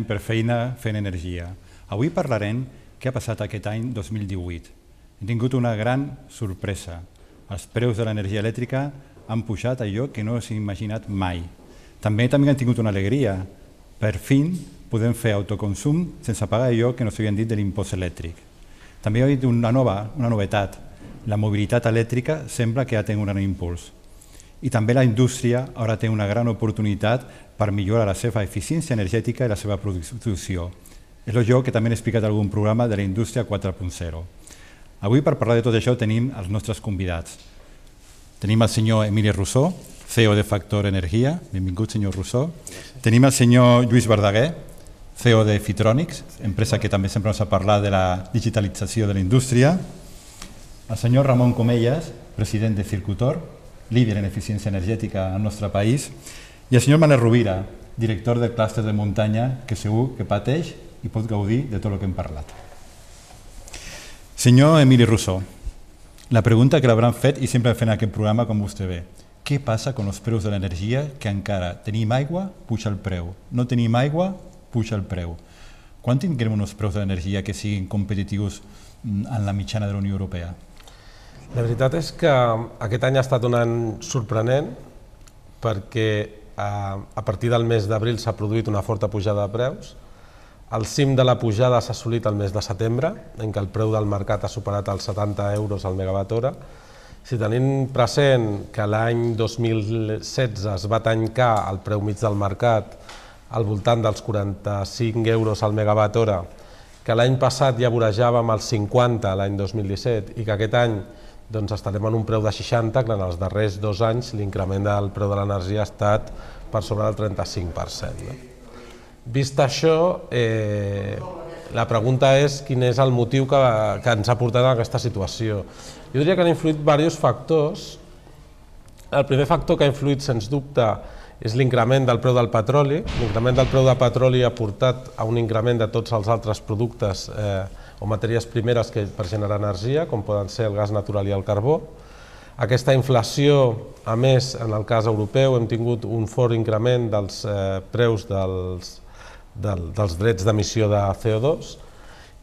Benvinguts a l'Anem per feina fent energia. Avui parlarem què ha passat aquest any 2018. Hem tingut una gran sorpresa. Els preus de l'energia elèctrica han pujat allò que no s'ha imaginat mai. També també hem tingut una alegria. Per fin podem fer autoconsum sense pagar allò que no s'havien dit de l'impost elèctric. També hi ha una nova, una novetat. La mobilitat elèctrica sembla que ha tingut un gran impuls. I també la indústria ara té una gran oportunitat per millorar la seva eficiència energètica i la seva producció. És el joc que també he explicat en algun programa de la indústria 4.0. Avui per parlar de tot això tenim els nostres convidats. Tenim el senyor Emili Rousseau, CEO de Factor Energia. Benvingut, senyor Rousseau. Tenim el senyor Lluís Verdaguer, CEO de Fitronics, empresa que també sempre ens ha parlat de la digitalització de la indústria. El senyor Ramon Comelles, president de Circutor, líder en eficiència energètica al nostre país, i el senyor Manel Rovira, director del clúster de muntanya, que segur que pateix i pot gaudir de tot el que hem parlat. Senyor Emili Rousseau, la pregunta que l'hauran fet i sempre fent aquest programa com vostè ve, què passa amb els preus de l'energia que encara tenim aigua, puja el preu, no tenim aigua, puja el preu. Quan tinguem uns preus de l'energia que siguin competitius mm, en la mitjana de la Unió Europea? La veritat és que aquest any ha estat un any sorprenent perquè a partir del mes d'abril s'ha produït una forta pujada de preus. El cim de la pujada s'ha assolit el mes de setembre, en què el preu del mercat ha superat els 70 euros al megawatt hora. Si tenim present que l'any 2016 es va tancar el preu mig del mercat al voltant dels 45 euros al megawatt hora, que l'any passat ja vorejàvem els 50 l'any 2017 i que aquest any doncs estarem en un preu de 60, que en els darrers dos anys l'increment del preu de l'energia ha estat per sobre del 35%. No? Vist això, eh, la pregunta és quin és el motiu que, que ens ha portat a aquesta situació. Jo diria que han influït diversos factors. El primer factor que ha influït, sens dubte, és l'increment del preu del petroli. L'increment del preu del petroli ha portat a un increment de tots els altres productes eh, o matèries primeres que, per generar energia, com poden ser el gas natural i el carbó. Aquesta inflació, a més, en el cas europeu, hem tingut un fort increment dels eh, preus dels, del, dels drets d'emissió de CO2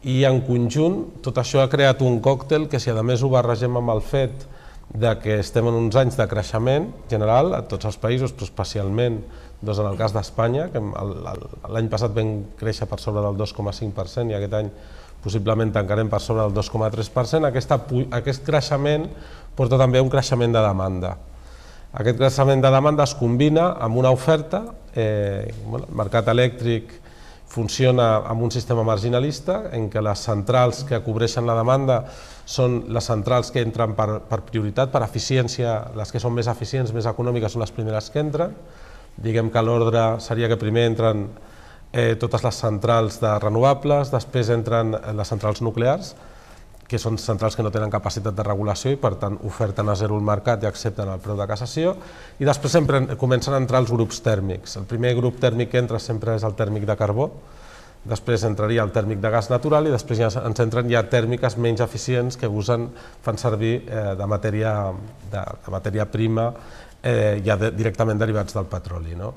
i en conjunt tot això ha creat un còctel que si a més ho barregem amb el fet de que estem en uns anys de creixement general a tots els països, però especialment doncs en el cas d'Espanya, que l'any passat vam créixer per sobre del 2,5% i aquest any possiblement tancarem per sobre del 2,3%, aquesta, aquest creixement porta també un creixement de demanda. Aquest creixement de demanda es combina amb una oferta, eh, bueno, el mercat elèctric funciona amb un sistema marginalista en què les centrals que cobreixen la demanda són les centrals que entren per, per prioritat, per eficiència, les que són més eficients, més econòmiques, són les primeres que entren. Diguem que l'ordre seria que primer entren eh, totes les centrals de renovables, després entren les centrals nuclears, que són centrals que no tenen capacitat de regulació i per tant oferten a zero el mercat i accepten el preu de cassació i després sempre comencen a entrar els grups tèrmics. El primer grup tèrmic que entra sempre és el tèrmic de carbó, després entraria el tèrmic de gas natural i després ja ens entren ja tèrmiques menys eficients que usen, fan servir eh, de, matèria, de, de matèria prima eh, ja de, directament derivats del petroli. No?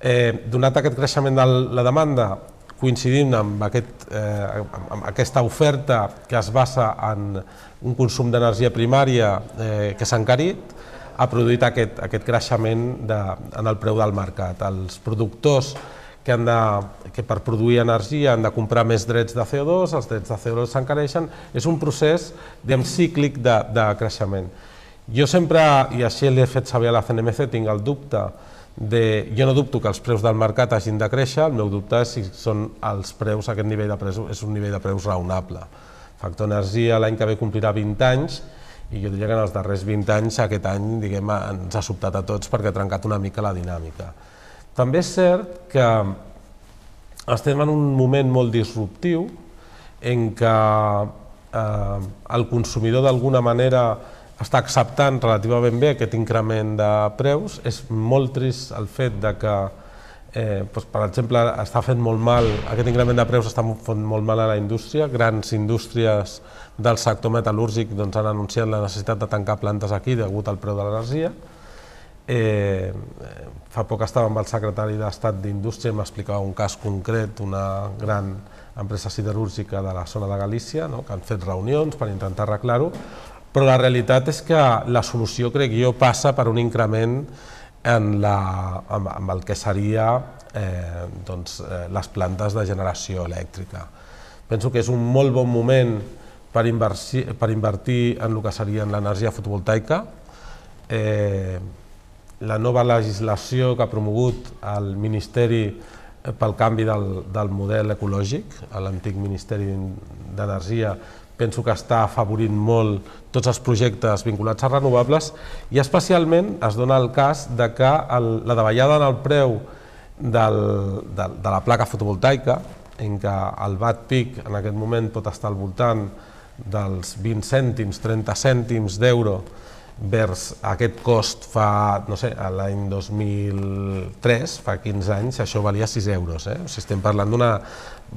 Eh, donat aquest creixement de la demanda, coincidint amb, aquest, eh, aquesta oferta que es basa en un consum d'energia primària eh, que s'ha encarit, ha produït aquest, aquest creixement de, en el preu del mercat. Els productors que, han que per produir energia han de comprar més drets de CO2, els drets de CO2 s'encareixen, és un procés cíclic de, de creixement. Jo sempre, i així l'he fet saber a la CNMC, tinc el dubte de, jo no dubto que els preus del mercat hagin de créixer, el meu dubte és si són els preus, aquest nivell de preus és un nivell de preus raonable. Factor Energia l'any que ve complirà 20 anys i jo diria que en els darrers 20 anys aquest any diguem, ens ha sobtat a tots perquè ha trencat una mica la dinàmica. També és cert que estem en un moment molt disruptiu en què eh, el consumidor d'alguna manera està acceptant relativament bé aquest increment de preus. És molt trist el fet de que, eh, doncs, per exemple, està fent molt mal, aquest increment de preus està fent molt mal a la indústria. Grans indústries del sector metal·lúrgic doncs, han anunciat la necessitat de tancar plantes aquí degut al preu de l'energia. Eh, fa poc estava amb el secretari d'Estat d'Indústria i m'explicava un cas concret d'una gran empresa siderúrgica de la zona de Galícia, no? que han fet reunions per intentar arreglar-ho, però la realitat és que la solució, crec jo, passa per un increment en, la, en, en el que seria eh, doncs, eh, les plantes de generació elèctrica. Penso que és un molt bon moment per, invertir, per invertir en el que seria l'energia fotovoltaica. Eh, la nova legislació que ha promogut el Ministeri pel canvi del, del model ecològic, l'antic Ministeri d'Energia, penso que està afavorint molt tots els projectes vinculats a renovables i especialment es dona el cas de que el, la davallada en el preu del, de, de la placa fotovoltaica, en què el watt pic en aquest moment pot estar al voltant dels 20 cèntims, 30 cèntims d'euro vers aquest cost fa, no sé, l'any 2003, fa 15 anys, això valia 6 euros. Eh? O sigui, estem parlant d'una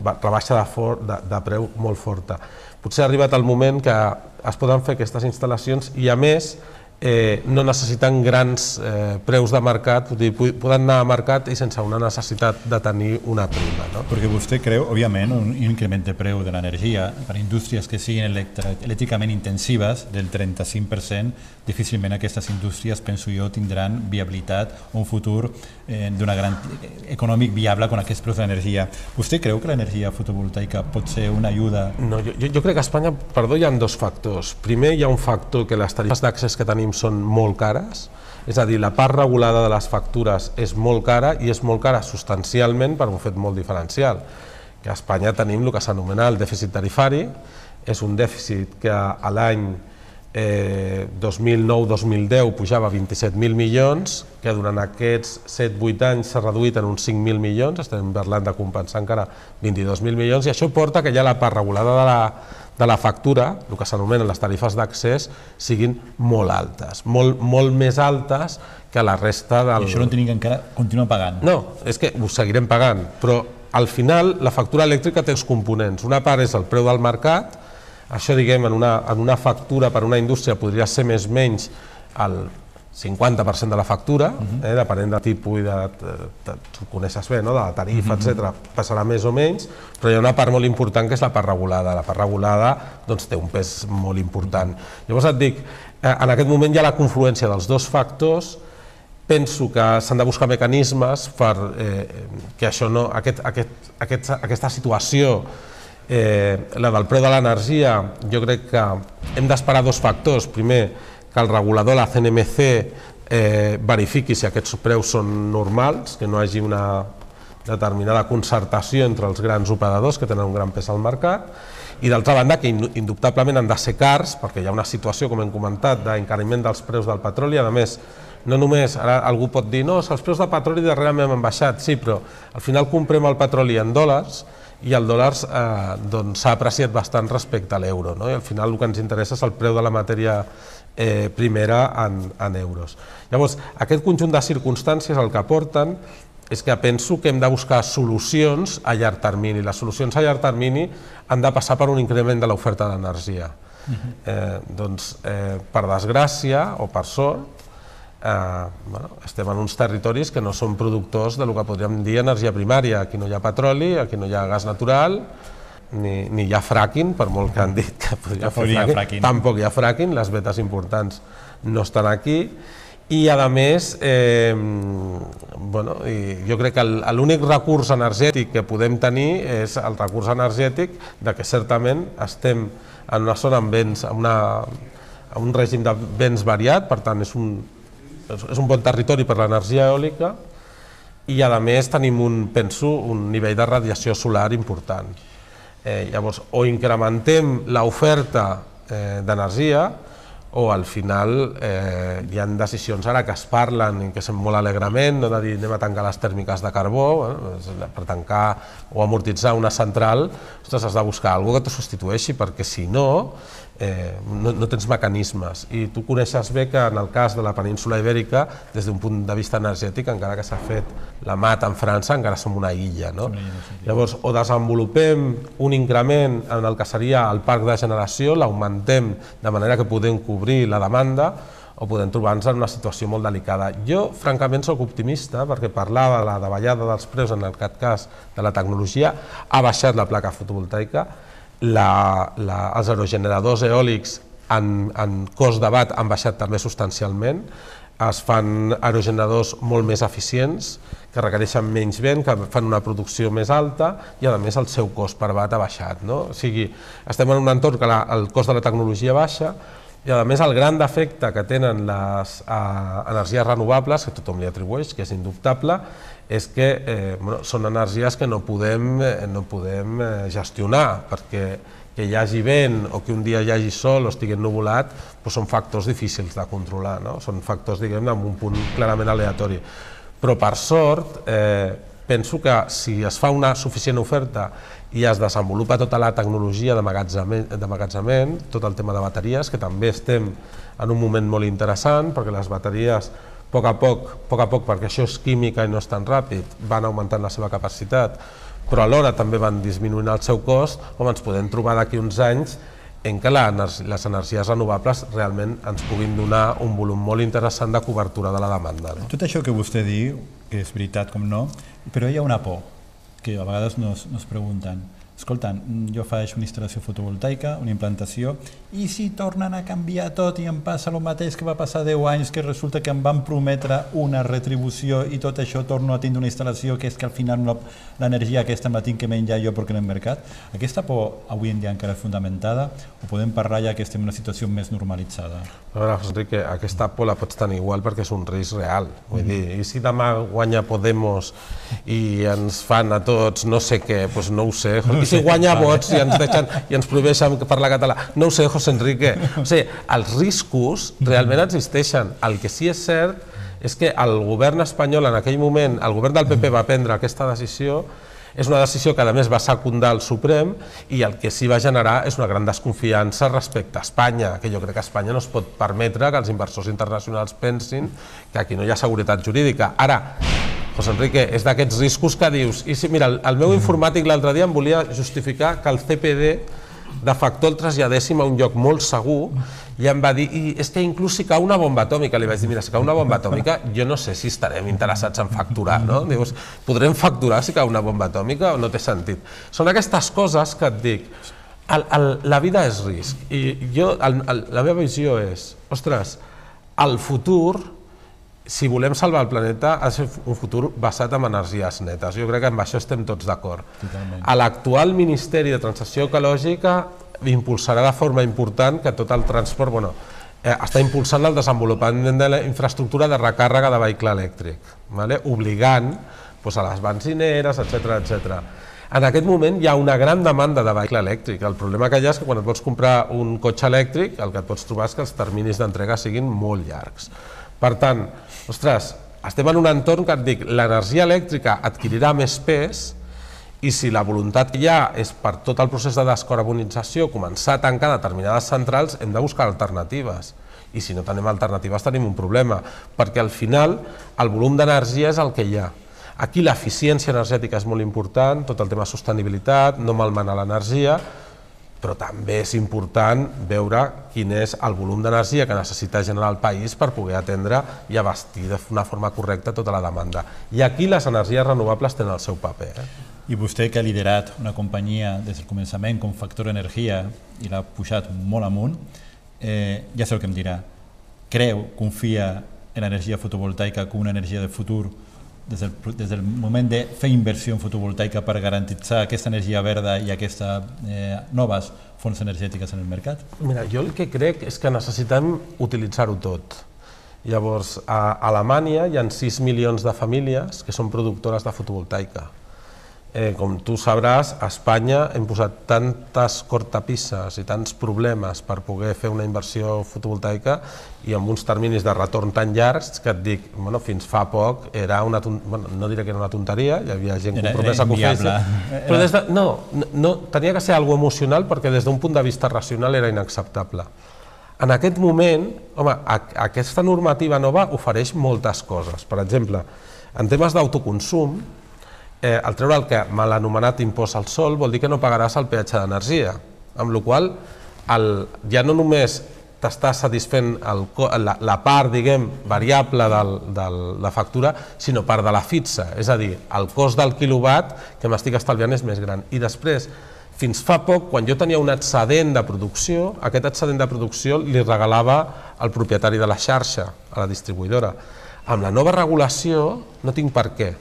rebaixa de, for, de, de preu molt forta. Potser ha arribat el moment que es poden fer aquestes instal·lacions i, a més, eh, no necessiten grans eh, preus de mercat, dir, poden anar a mercat i sense una necessitat de tenir una prima. No? Perquè vostè creu, òbviament, un increment de preu de l'energia per indústries que siguin elèctricament intensives del 35%, difícilment aquestes indústries, penso jo, tindran viabilitat o un futur eh, d'una gran econòmic viable amb aquests preus d'energia. Vostè creu que l'energia fotovoltaica pot ser una ajuda? No, jo, jo crec que a Espanya, perdó, hi ha dos factors. Primer, hi ha un factor que les tarifes d'accés que tenim són molt cares, és a dir, la part regulada de les factures és molt cara i és molt cara substancialment per un fet molt diferencial, que a Espanya tenim el que s'anomena el dèficit tarifari, és un dèficit que a l'any eh, 2009-2010 pujava 27.000 milions, que durant aquests 7-8 anys s'ha reduït en uns 5.000 milions, estem parlant de compensar encara 22.000 milions, i això porta que ja la part regulada de la, de la factura, el que s'anomenen les tarifes d'accés, siguin molt altes, molt, molt més altes que la resta del... I això no tenim que encara continuar pagant. No, és que ho seguirem pagant, però al final la factura elèctrica té els components. Una part és el preu del mercat, això diguem en una, en una factura per una indústria podria ser més menys el 50% de la factura, uh -huh. eh, depenent del tipus i de, de, de, tu coneixes bé, no? de la tarifa, uh -huh. etc passarà més o menys, però hi ha una part molt important que és la part regulada. La part regulada doncs, té un pes molt important. Llavors et dic, eh, en aquest moment hi ha la confluència dels dos factors, penso que s'han de buscar mecanismes per eh, que això no, aquest, aquest, aquest, aquesta situació eh, la del preu de l'energia, jo crec que hem d'esperar dos factors. Primer, que el regulador, la CNMC, eh, verifiqui si aquests preus són normals, que no hagi una determinada concertació entre els grans operadors que tenen un gran pes al mercat, i d'altra banda que indubtablement han de ser cars, perquè hi ha una situació, com hem comentat, d'encariment dels preus del petroli, a més, no només, ara algú pot dir, no, els preus del petroli darrerament han baixat, sí, però al final comprem el petroli en dòlars, i el dòlar eh, doncs, s'ha apreciat bastant respecte a l'euro, no? i al final el que ens interessa és el preu de la matèria eh, primera en, en euros. Llavors, aquest conjunt de circumstàncies el que porten és que penso que hem de buscar solucions a llarg termini. Les solucions a llarg termini han de passar per un increment de l'oferta d'energia. Uh mhm. -huh. eh, doncs, eh, per desgràcia o per sort, eh, bueno, estem en uns territoris que no són productors de lo que podríem dir energia primària. Aquí no hi ha petroli, aquí no hi ha gas natural, ni, ni hi ha fracking, per molt que han dit que podria fer fracking, fracking, tampoc hi ha fracking, les vetes importants no estan aquí, i a més, eh, bueno, jo crec que l'únic recurs energètic que podem tenir és el recurs energètic de que certament estem en una zona amb vents, amb, una, amb un règim de vents variat, per tant és un, és un bon territori per l'energia eòlica. I a més tenim un, penso, un nivell de radiació solar important. Eh, llavors, o incrementem l'oferta eh, d'energia o al final eh, hi han decisions ara que es parlen i que són molt alegrament, no de dir anem a tancar les tèrmiques de carbó, eh, per tancar o amortitzar una central, ostres, has de buscar alguna que t'ho substitueixi perquè si no eh, no, no tens mecanismes. I tu coneixes bé que en el cas de la península ibèrica, des d'un punt de vista energètic, encara que s'ha fet la mat en França, encara som una illa. No? Llavors, o desenvolupem un increment en el que seria el parc de generació, l'augmentem de manera que podem cobrir la demanda, o podem trobar-nos en una situació molt delicada. Jo, francament, sóc optimista perquè parlava de la davallada dels preus, en aquest cas de la tecnologia, ha baixat la placa fotovoltaica, la, la, els aerogeneradors eòlics en, en cost de bat han baixat també substancialment, es fan aerogeneradors molt més eficients, que requereixen menys vent, que fan una producció més alta i a més el seu cost per watt ha baixat. No? O sigui, estem en un entorn que la, el cost de la tecnologia baixa i a més el gran defecte que tenen les eh, energies renovables, que tothom li atribueix, que és indubtable, és que eh, bueno, són energies que no podem, eh, no podem eh, gestionar, perquè que hi hagi vent o que un dia hi hagi sol o estigui ennuvolat, doncs són factors difícils de controlar, no? són factors diguem amb un punt clarament aleatori. Però per sort, eh, penso que si es fa una suficient oferta i es desenvolupa tota la tecnologia d'emmagatzament, tot el tema de bateries, que també estem en un moment molt interessant, perquè les bateries a poc a poc, a poc a poc, perquè això és química i no és tan ràpid, van augmentant la seva capacitat, però alhora també van disminuint el seu cost, com ens podem trobar d'aquí uns anys en què les energies renovables realment ens puguin donar un volum molt interessant de cobertura de la demanda. No? Tot això que vostè diu, que és veritat com no, però hi ha una por que a vegades nos, nos pregunten escolta, jo faig una instal·lació fotovoltaica, una implantació, i si tornen a canviar tot i em passa el mateix que va passar 10 anys, que resulta que em van prometre una retribució i tot això torno a tindre una instal·lació que és que al final l'energia aquesta me la tinc que menjar jo perquè no he mercat. Aquesta por avui en dia encara és fundamentada o podem parlar ja que estem en una situació més normalitzada? A veure, Enrique, aquesta por la pots tenir igual perquè és un risc real. Vull mm dir, i si demà guanya Podemos i ens fan a tots no sé què, doncs no ho sé, i si guanya vots i ens, deixen, i ens prohibeixen parlar català. No ho sé, José Enrique. O sigui, els riscos realment existeixen. El que sí és cert és que el govern espanyol en aquell moment, el govern del PP va prendre aquesta decisió és una decisió que a més va secundar el Suprem i el que sí va generar és una gran desconfiança respecte a Espanya, que jo crec que Espanya no es pot permetre que els inversors internacionals pensin que aquí no hi ha seguretat jurídica. Ara, José Enrique, és d'aquests riscos que dius... I si, mira, el, el meu informàtic l'altre dia em volia justificar que el CPD de factor el traslladéssim a un lloc molt segur i em va dir, i és que inclús si cau una bomba atòmica, li vaig dir, mira, si cau una bomba atòmica, jo no sé si estarem interessats en facturar, no? Dius, podrem facturar si cau una bomba atòmica o no té sentit? Són aquestes coses que et dic, el, el, la vida és risc, i jo, el, el, la meva visió és, ostres, el futur si volem salvar el planeta, ha de ser un futur basat en energies netes. Jo crec que amb això estem tots d'acord. A l'actual Ministeri de Transició Ecològica impulsarà de forma important que tot el transport, bueno, eh, està impulsant el desenvolupament de la infraestructura de recàrrega de vehicle elèctric, vale? obligant pues, a les benzineres, etc etc. En aquest moment hi ha una gran demanda de vehicle elèctric. El problema que hi ha és que quan et vols comprar un cotxe elèctric, el que et pots trobar és que els terminis d'entrega siguin molt llargs. Per tant, ostres, estem en un entorn que et dic, l'energia elèctrica adquirirà més pes i si la voluntat que hi ha és per tot el procés de descarbonització començar a tancar determinades centrals, hem de buscar alternatives. I si no tenim alternatives tenim un problema, perquè al final el volum d'energia és el que hi ha. Aquí l'eficiència energètica és molt important, tot el tema de sostenibilitat, no malmenar l'energia, però també és important veure quin és el volum d'energia que necessita generar el país per poder atendre i abastir d'una forma correcta tota la demanda. I aquí les energies renovables tenen el seu paper. Eh? I vostè que ha liderat una companyia des del començament com Factor Energia i l'ha pujat molt amunt, eh, ja sé el que em dirà. Creu, confia en l'energia fotovoltaica com una energia de futur des del, des del moment de fer inversió en fotovoltaica per garantir aquesta energia verda i aquestes eh, noves fonts energètiques en el mercat? Mira, jo el que crec és que necessitem utilitzar-ho tot. Llavors, a Alemanya hi ha 6 milions de famílies que són productores de fotovoltaica eh, com tu sabràs, a Espanya hem posat tantes cortapisses i tants problemes per poder fer una inversió fotovoltaica i amb uns terminis de retorn tan llargs que et dic, bueno, fins fa poc era una, bueno, no diré que era una tonteria, hi havia gent compromesa que ho fes, però des de, no, no, tenia que ser algo emocional perquè des d'un punt de vista racional era inacceptable. En aquest moment, home, aquesta normativa nova ofereix moltes coses. Per exemple, en temes d'autoconsum, eh, el treure el que mal anomenat impost al sol vol dir que no pagaràs el peatge d'energia, amb la qual el, ja no només t'està satisfent el, la, la part, diguem, variable del, del, de factura, sinó part de la fixa. És a dir, el cost del quilowatt que m'estic estalviant és més gran. I després, fins fa poc, quan jo tenia un excedent de producció, aquest excedent de producció li regalava al propietari de la xarxa, a la distribuïdora. Amb la nova regulació no tinc per què.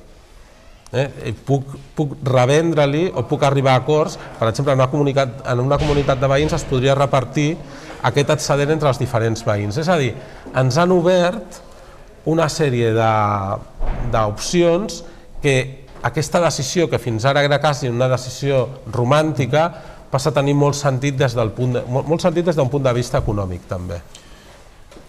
Eh? Puc, puc revendre-li o puc arribar a acords, per exemple, en una, comunitat, en una comunitat de veïns es podria repartir aquest excedent entre els diferents veïns. És a dir, ens han obert una sèrie d'opcions que aquesta decisió, que fins ara era quasi una decisió romàntica, passa a tenir molt sentit des del punt de, molt, molt sentit des d'un punt de vista econòmic també.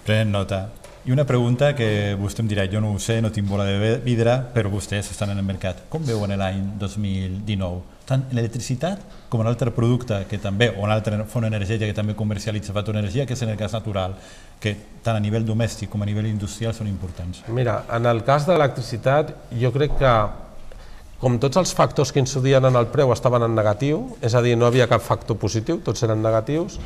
Prenent nota. I una pregunta que vostè em dirà, jo no ho sé, no tinc bola de vidre, però vostès estan en el mercat. Com veuen l'any 2019? Tant l'electricitat com un altre producte que també, o una altra font energètica que també comercialitza factor energia, que és en el gas natural, que tant a nivell domèstic com a nivell industrial són importants. Mira, en el cas de l'electricitat, jo crec que com tots els factors que incidien en el preu estaven en negatiu, és a dir, no havia cap factor positiu, tots eren negatius,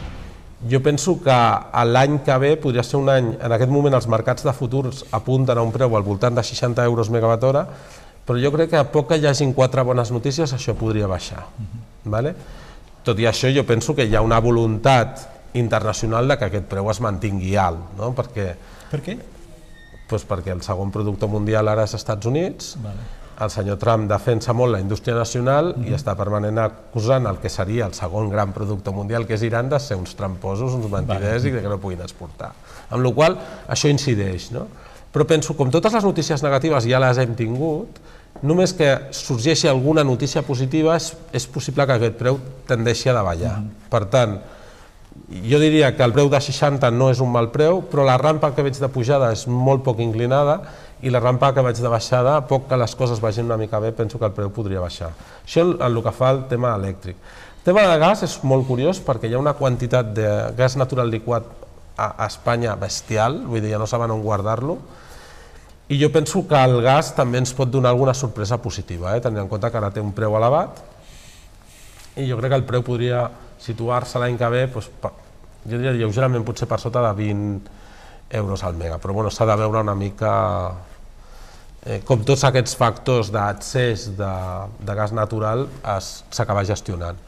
jo penso que l'any que ve podria ser un any, en aquest moment els mercats de futurs apunten a un preu al voltant de 60 euros megawatt hora, però jo crec que a poc que hi hagin quatre bones notícies això podria baixar. Uh -huh. vale? Tot i això jo penso que hi ha una voluntat internacional de que aquest preu es mantingui alt. No? Perquè, per què? Pues perquè el segon producte mundial ara és als Estats Units, vale el senyor Trump defensa molt la indústria nacional mm -hmm. i està permanent acusant el que seria el segon gran producte mundial, que és Iran, de ser uns tramposos, uns mentiders vale. i que no puguin exportar. Amb la qual això incideix. No? Però penso, com totes les notícies negatives ja les hem tingut, només que sorgeixi alguna notícia positiva és, és possible que aquest preu tendeixi a davallar. Mm -hmm. Per tant, jo diria que el preu de 60 no és un mal preu, però la rampa que veig de pujada és molt poc inclinada i la rampa que vaig de baixada, poc que les coses vagin una mica bé, penso que el preu podria baixar. Això en el que fa el tema elèctric. El tema de gas és molt curiós perquè hi ha una quantitat de gas natural liquat a, Espanya bestial, vull dir, ja no saben on guardar-lo, i jo penso que el gas també ens pot donar alguna sorpresa positiva, eh? tenint en compte que ara té un preu elevat, i jo crec que el preu podria situar-se l'any que ve, doncs, jo diria lleugerament potser per sota de 20 euros al mega, però bueno, s'ha de veure una mica eh, com tots aquests factors d'accés de, de gas natural s'acaba gestionant.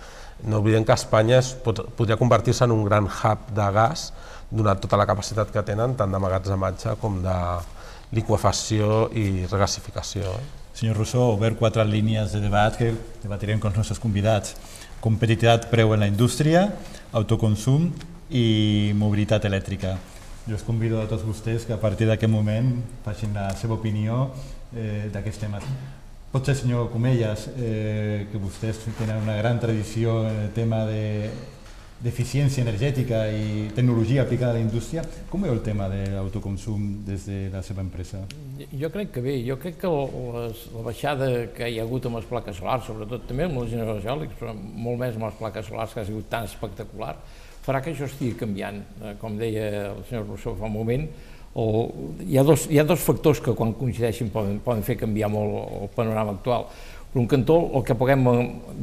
No oblidem que Espanya es pot, podria convertir-se en un gran hub de gas, donat tota la capacitat que tenen, tant d'emmagatzematge com de liquefacció i regasificació. Eh? Senyor Rousseau, obert quatre línies de debat que debatirem amb els nostres convidats. Competitivitat preu en la indústria, autoconsum i mobilitat elèctrica. Jo us convido a tots vostès que a partir d'aquest moment facin la seva opinió eh, d'aquests temes. Potser, senyor Comelles, eh, que vostès tenen una gran tradició en el tema de energètica i tecnologia aplicada a la indústria. Com veu el tema de l'autoconsum des de la seva empresa? Jo crec que bé, jo crec que les, la baixada que hi ha hagut amb les plaques solars, sobretot també amb els generadors eòlics, però molt més amb les plaques solars que ha sigut tan espectacular, farà que això estigui canviant. Eh, com deia el senyor Rousseau fa un moment, el, hi, ha dos, hi ha dos factors que quan coincideixin poden, poden fer canviar molt el panorama actual. Per un cantó, el que puguem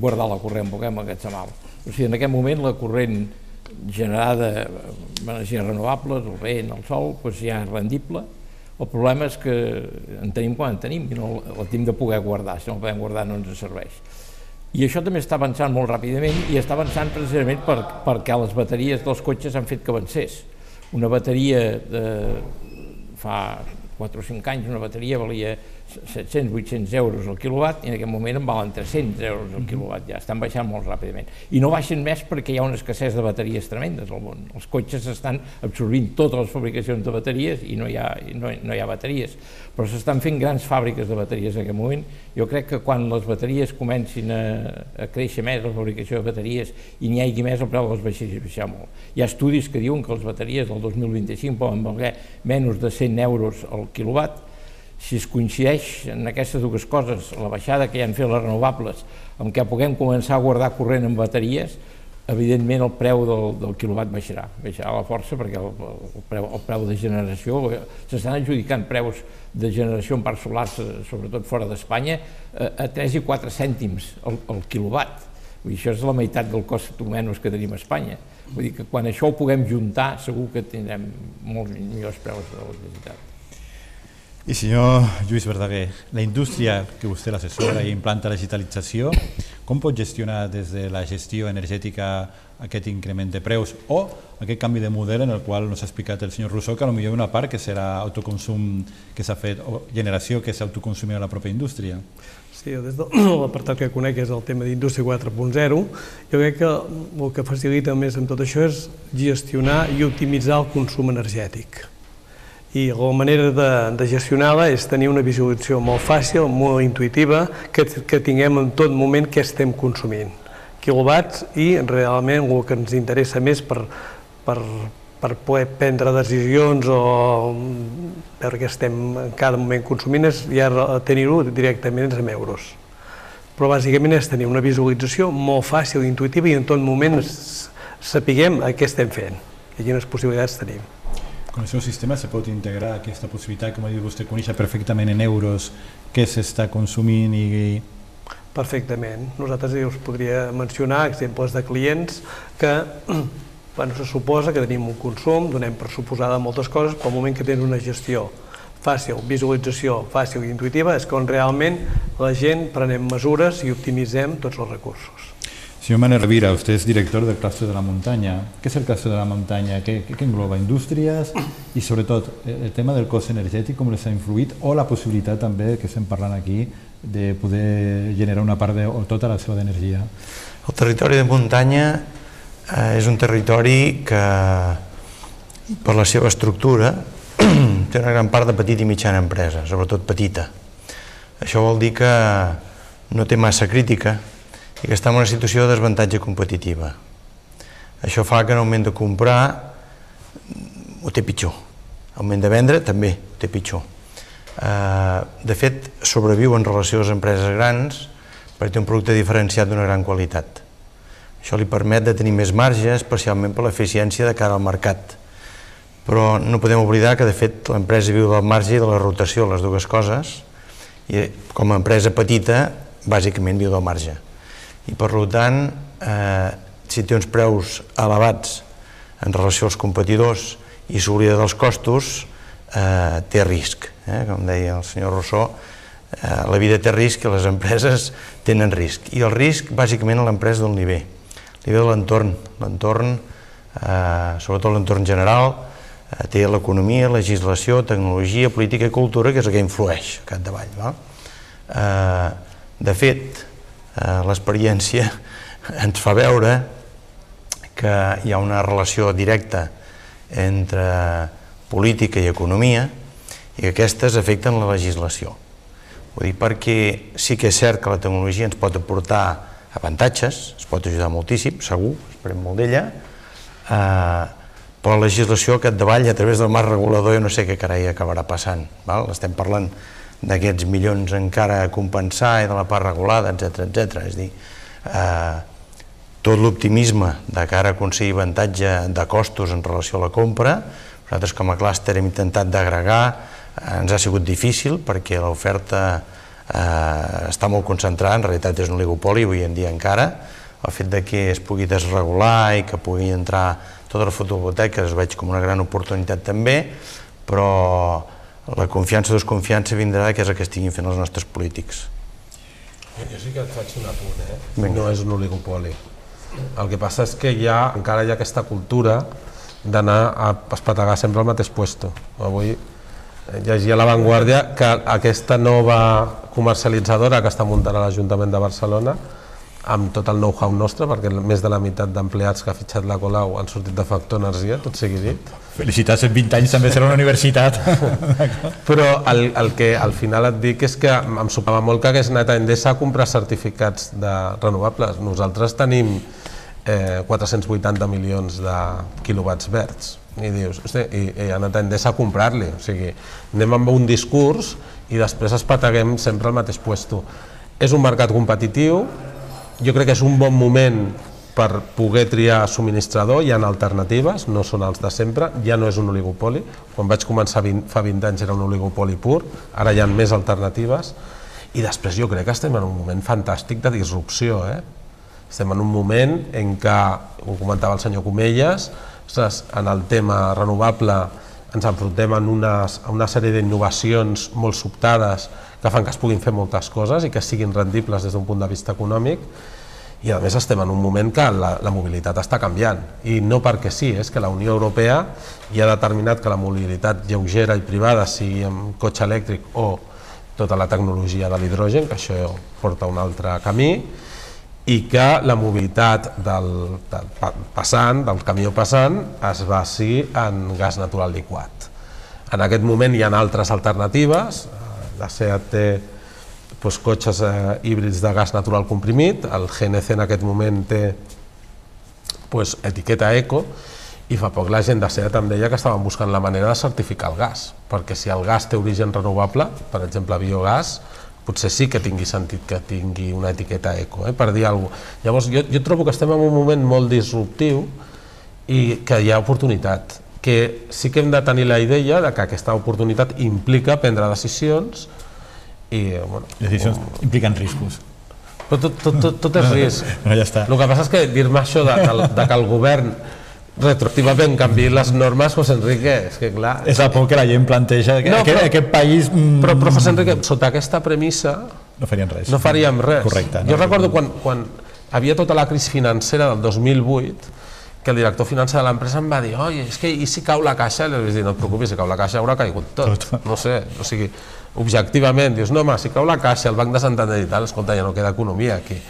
guardar la corrent, puguem agatzemar. O sigui, en aquest moment la corrent generada amb energies renovables, el vent, el sol, doncs ja és rendible. El problema és que en tenim quan en tenim i no la tenim de poder guardar, si no la podem guardar no ens serveix. I això també està avançant molt ràpidament i està avançant precisament per, perquè les bateries dels cotxes han fet que avancés. Una bateria de fa 4 o 5 anys, una bateria valia 700-800 euros al quilowatt i en aquest moment en valen 300 euros al quilowatt, ja estan baixant molt ràpidament. I no baixen més perquè hi ha una escassez de bateries tremendes al món. Els cotxes estan absorbint totes les fabricacions de bateries i no hi ha, no, no hi ha bateries, però s'estan fent grans fàbriques de bateries en aquest moment. Jo crec que quan les bateries comencin a, a créixer més, la fabricació de bateries, i n'hi hagi més, el preu de les baixaries baixar molt. Hi ha estudis que diuen que les bateries del 2025 poden valer menys de 100 euros al quilowatt, si es coincideix en aquestes dues coses, la baixada que ja han fet les renovables, amb què puguem començar a guardar corrent en bateries, evidentment el preu del, del quilowatt baixarà, baixarà la força perquè el, el, preu, el preu de generació, s'estan adjudicant preus de generació en parcs solars, sobretot fora d'Espanya, a 3 i 4 cèntims el, el quilowatt. Vull dir, això és la meitat del cost menys que tenim a Espanya. Vull dir que quan això ho puguem juntar segur que tindrem molt millors preus de l'electricitat. I senyor Lluís Verdaguer, la indústria que vostè l'assessora i implanta la digitalització, com pot gestionar des de la gestió energètica aquest increment de preus o aquest canvi de model en el qual nos ha explicat el senyor Rousseau que potser una part que serà autoconsum que s'ha fet o generació que s'ha autoconsumit a la pròpia indústria? Sí, des de l'apartat que conec és el tema d'indústria 4.0. Jo crec que el que facilita més amb tot això és gestionar i optimitzar el consum energètic i la manera de, de gestionar-la és tenir una visualització molt fàcil, molt intuïtiva, que, que tinguem en tot moment què estem consumint, quilowatts i realment el que ens interessa més per, per, per poder prendre decisions o veure què estem en cada moment consumint és ja tenir-ho directament en euros. Però bàsicament és tenir una visualització molt fàcil, intuïtiva i en tot moment sapiguem què estem fent i quines possibilitats tenim. Con el seu sistema se pot integrar aquesta possibilitat, com ha dit vostè, conèixer perfectament en euros què s'està consumint i... Perfectament. Nosaltres us podria mencionar exemples de clients que bueno, se suposa que tenim un consum, donem per suposada moltes coses, però al moment que tens una gestió fàcil, visualització fàcil i intuïtiva, és quan realment la gent prenem mesures i optimitzem tots els recursos. Señor Manuel Rivera, usted es director del Cluster de la Montaña. ¿Qué es el Cluster de la Montaña? ¿Qué, qué engloba? Industrias i sobretot el tema del cost energètic, com les ha influït, o la possibilitat també, que estem parlant aquí, de poder generar una part de, o tota la seva energia. El territori de muntanya eh, és un territori que, per la seva estructura, té una gran part de petita i mitjana empresa, sobretot petita. Això vol dir que no té massa crítica, i que està en una situació de desavantatge competitiva. Això fa que en augment de comprar ho té pitjor. Augment de vendre també ho té pitjor. Eh, de fet, sobreviu en relació a les empreses grans perquè té un producte diferenciat d'una gran qualitat. Això li permet de tenir més marge, especialment per l'eficiència de cara al mercat. Però no podem oblidar que, de fet, l'empresa viu del marge i de la rotació, les dues coses, i com a empresa petita, bàsicament viu del marge i per tant eh, si té uns preus elevats en relació als competidors i s'oblida dels costos eh, té risc eh? com deia el senyor Rousseau eh, la vida té risc i les empreses tenen risc i el risc bàsicament a l'empresa d'on li ve li ve de l'entorn l'entorn eh, sobretot l'entorn general eh, té l'economia, legislació, tecnologia, política i cultura que és el que influeix a capdavall val? Eh, de fet l'experiència ens fa veure que hi ha una relació directa entre política i economia i que aquestes afecten la legislació. Vull dir, perquè sí que és cert que la tecnologia ens pot aportar avantatges, es pot ajudar moltíssim, segur, esperem molt d'ella, eh, però la legislació aquest davall a través del marc regulador jo no sé què carai acabarà passant. Val? Estem parlant d'aquests milions encara a compensar i de la part regulada, etc etc. És dir, eh, tot l'optimisme de cara a aconseguir avantatge de costos en relació a la compra, nosaltres com a clúster hem intentat d'agregar, eh, ens ha sigut difícil perquè l'oferta eh, està molt concentrada, en realitat és un oligopoli avui en dia encara, el fet de que es pugui desregular i que pugui entrar tota la fotovoltaica es veig com una gran oportunitat també, però la confiança o desconfiança vindrà que és el que estiguin fent els nostres polítics. Jo sí que et faig un apunt, eh? Vinga. No és un oligopoli. El que passa és que ja encara hi ha aquesta cultura d'anar a espetegar sempre al mateix puesto. Avui llegia a l'avantguàrdia que aquesta nova comercialitzadora que està muntant a l'Ajuntament de Barcelona amb tot el know-how nostre, perquè més de la meitat d'empleats que ha fitxat la Colau han sortit de Factor Energia, tot sigui dit. Felicitats, en 20 anys també serà una universitat. Però el, el que al final et dic és que em sopava molt que hagués anat a Endesa a comprar certificats de renovables. Nosaltres tenim eh, 480 milions de quilowatts verds i dius, hosti, i, i ha anat a Endesa a comprar-li, o sigui, anem amb un discurs i després espateguem sempre al mateix puesto. És un mercat competitiu, jo crec que és un bon moment per poder triar subministrador, hi ha alternatives, no són els de sempre, ja no és un oligopoli, quan vaig començar 20, fa 20 anys era un oligopoli pur, ara hi ha més alternatives, i després jo crec que estem en un moment fantàstic de disrupció, eh? Estem en un moment en què, ho comentava el senyor Comelles, en el tema renovable ens enfrontem en unes, a una sèrie d'innovacions molt sobtades que fan que es puguin fer moltes coses i que siguin rendibles des d'un punt de vista econòmic. I a més estem en un moment que la, la mobilitat està canviant. I no perquè sí, és que la Unió Europea ja ha determinat que la mobilitat lleugera i privada sigui amb cotxe elèctric o tota la tecnologia de l'hidrogen, que això porta un altre camí, i que la mobilitat del, del passant, del camió passant, es basi en gas natural liquat. En aquest moment hi ha altres alternatives, la SEAT té doncs, cotxes eh, híbrids de gas natural comprimit, el GNC en aquest moment té doncs, etiqueta eco, i fa poc la gent de SEAT em deia que estaven buscant la manera de certificar el gas, perquè si el gas té origen renovable, per exemple biogàs, potser sí que tingui sentit que tingui una etiqueta eco, eh, per dir alguna cosa. Llavors, jo, jo trobo que estem en un moment molt disruptiu i que hi ha oportunitat, que sí que hem de tenir la idea de que aquesta oportunitat implica prendre decisions i, bueno, decisions o... impliquen riscos. Però tot, tot, tot, tot és risc. No, ja està. El que passa és que dir-me això de, de, de que el govern retroactivament canviï les normes, José Enrique, és que clar... És la por que la gent planteja, que no, aquest, però, aquest país... Mm, però, però José Enrique, sota aquesta premissa... No faríem res. No faríem res. Correcte. Jo no, recordo quan, quan havia tota la crisi financera del 2008, que el director financer de l'empresa em va dir oi, és que i si cau la caixa? I li vaig dir, no et preocupis, si cau la caixa haurà caigut tot. tot. No sé, o sigui, objectivament, dius, no home, si cau la caixa, el Banc de Santander i tal, escolta, ja no queda economia aquí.